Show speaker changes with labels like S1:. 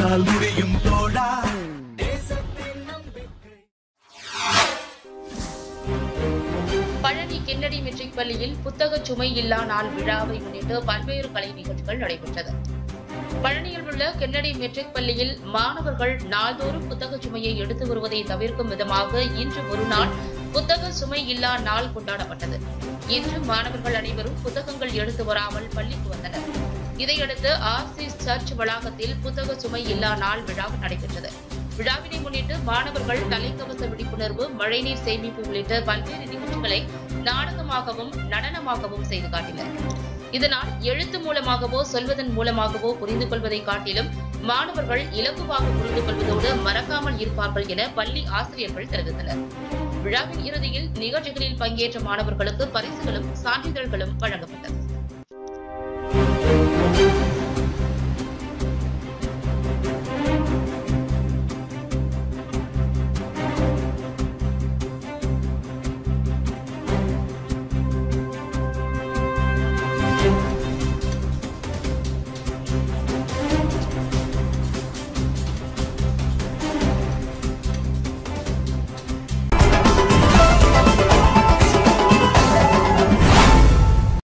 S1: உன்னால் முடியும் தோழா
S2: Palani Kennedy matric பள்ளியில் புத்தக சுமை இல்லா நாள் விழாவை முன்னிட்டு பல்வேறு கலை நிகழ்ச்சிகள் நடைபெற்றது. பழனியில் உள்ள கென்னடி மெட்ரிக் பள்ளியில் மாணவர்கள் நாள்தோறும் புத்தக சுமையை எடுத்து வருவதை தவிர்க்கும் விதமாக இன்று ஒரு நாள் புத்தக சுமை இல்லா நாள் கொண்டாடப்பட்டது. இன்று மாணவர்கள் அனைவரும் புத்தகங்கள் எடுத்து வராமல் பள்ளிக்கு வந்தனர். இதையடுத்து ஆர்சிஸ் சர்ச் வளாகத்தில் புத்தக சுமை இல்லா நாள் விழா நடைபெற்றது. விழாவினை முன்னிட்டு மாணவர்கள் தலைக்கவச விழிப்புணர்வு மழைநீர் சேமிப்பு உள்ளிட்ட பல்வேறு நிகழ்ச்சிகளை நாடகமாகவும் நடனமாகவும் செய்து காட்டினர். இதனால் எழுத்து மூலமாகவோ சொல்வதன் மூலமாகவோ புரிந்து கொள்வதை காட்டிலும் மாணவர்கள் இலகுவாக புரிந்து கொள்வதோடு மறக்காமல் இருப்பார்கள் என பள்ளி ஆசிரியர்கள் தெரிவித்தனர். விழாவின் இறுதியில் நிகழ்ச்சிகளில் பங்கேற்ற மாணவர்களுக்கு பரிசுகளும் சான்றிதழ்களும் வழங்கப்பட்டது